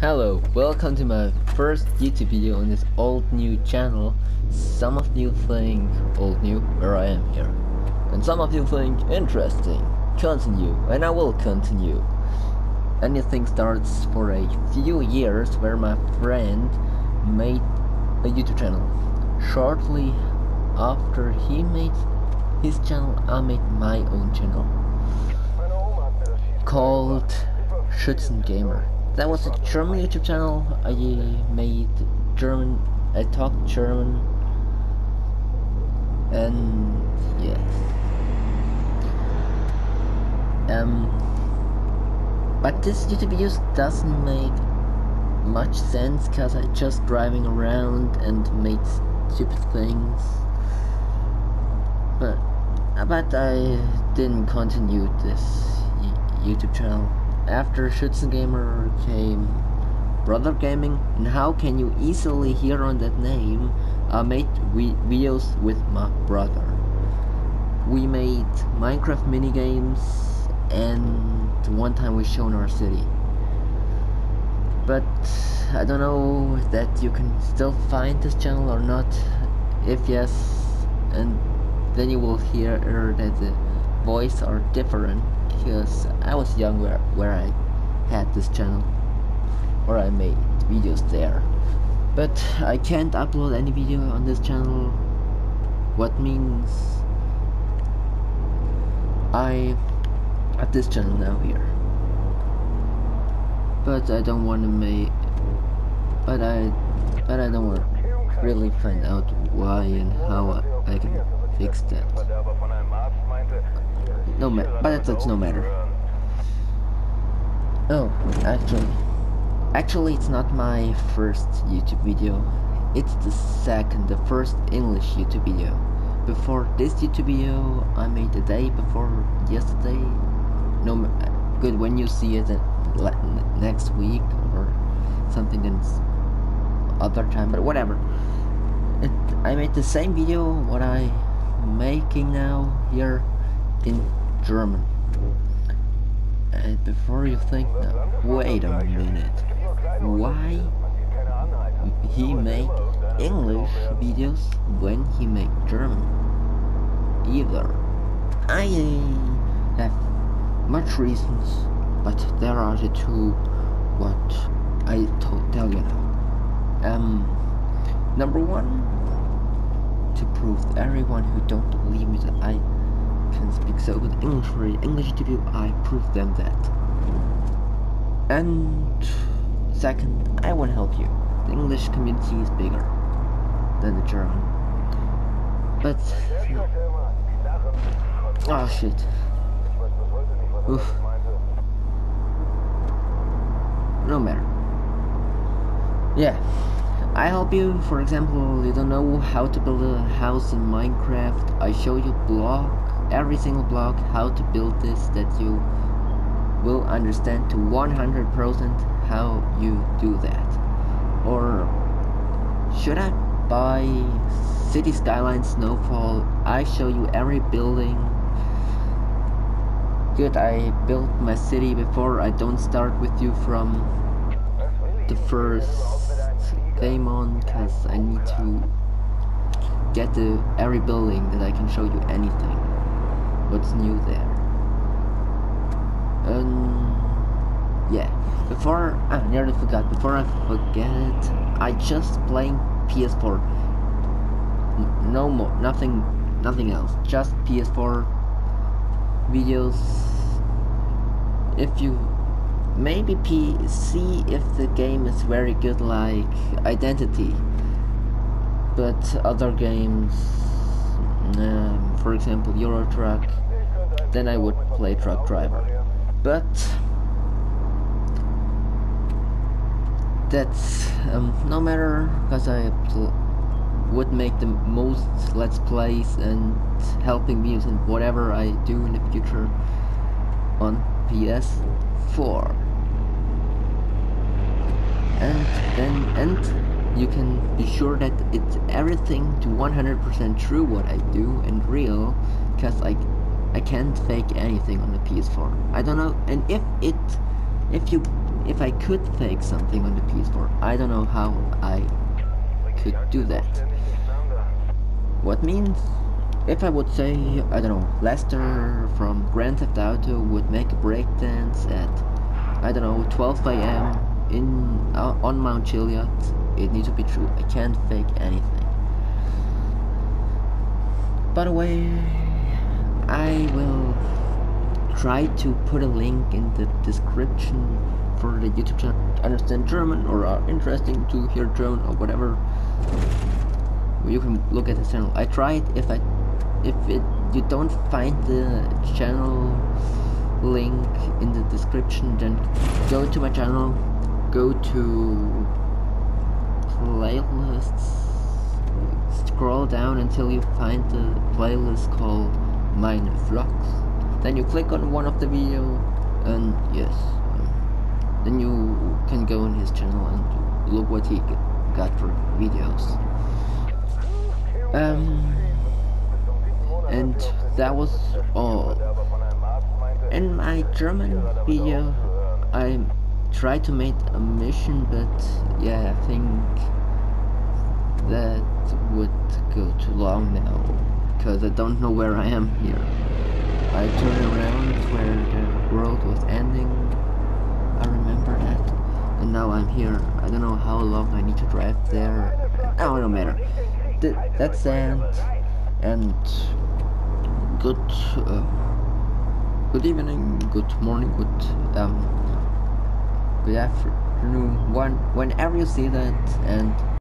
Hello, welcome to my first YouTube video on this old new channel. Some of you think old new, where I am here. And some of you think interesting. Continue, and I will continue. Anything starts for a few years where my friend made a YouTube channel. Shortly after he made his channel, I made my own channel called Schützengamer. That was a German YouTube channel. I made German. I talked German, and yes. Um, but this YouTube videos doesn't make much sense because I just driving around and made stupid things. But but I didn't continue this YouTube channel after Schützengamer came Brother Gaming, and how can you easily hear on that name, I made videos with my brother. We made Minecraft minigames, and one time we shown our city. But I don't know that you can still find this channel or not. If yes, and then you will hear that the voice are different because I was young where, where I had this channel or I made videos there. But I can't upload any video on this channel. What means I have this channel now here. But I don't want to make but I but I don't want really find out why and how I, I can fix that no ma but that's no matter. Oh, actually, actually it's not my first YouTube video. It's the second, the first English YouTube video. Before this YouTube video, I made the day before yesterday. No, good when you see it next week or something else other time, but whatever. It, I made the same video what I making now here in German. And before you think that, wait a minute. Why he make English videos when he make German? Either. I have much reasons, but there are the two what I tell you now. Um, number one, to prove to everyone who don't believe me that I can speak so good English for English interview, I prove them that. And second, I want to help you. The English community is bigger than the German. But oh shit. Oof. No matter. Yeah. I help you, for example, you don't know how to build a house in Minecraft, I show you block every single block how to build this that you will understand to 100% how you do that. Or should I buy city skyline snowfall? I show you every building. Good I built my city before I don't start with you from the first game on because I need to get the every building that I can show you anything what's new there. Um, yeah. Before I nearly forgot. Before I forget, I just playing PS4. no more, nothing, nothing else. Just PS4 videos. If you maybe PC if the game is very good like Identity, but other games um, for example Euro Truck, then I would play Truck Driver. But that's um, no matter because I would make the most let's plays and helping views and whatever I do in the future on PS4 and then and you can be sure that it's everything to 100% true what I do and real because I I can't fake anything on the PS4 I don't know and if it if you if I could fake something on the PS4. I don't know how I could do that. What means if I would say, I don't know, Lester from Grand Theft Auto would make a breakdance at, I don't know, 12 a.m. in uh, on Mount Chiliad, it needs to be true. I can't fake anything. By the way, I will try to put a link in the description for the YouTube channel understand German or are interesting to hear German or whatever. You can look at the channel. I tried if I if it you don't find the channel link in the description then go to my channel go to playlists scroll down until you find the playlist called mine vlogs. Then you click on one of the video and yes um, then you can go on his channel and look what he got for videos. Um and that was all. In my German video I tried to make a mission but yeah I think that would go too long now because I don't know where I am here. I turned around where the world was ending. I remember that and now I'm here. I don't know how long I need to drive there. Oh, it don't matter. Th that's end. And good uh, good evening good morning good um good afternoon. When whenever you see that and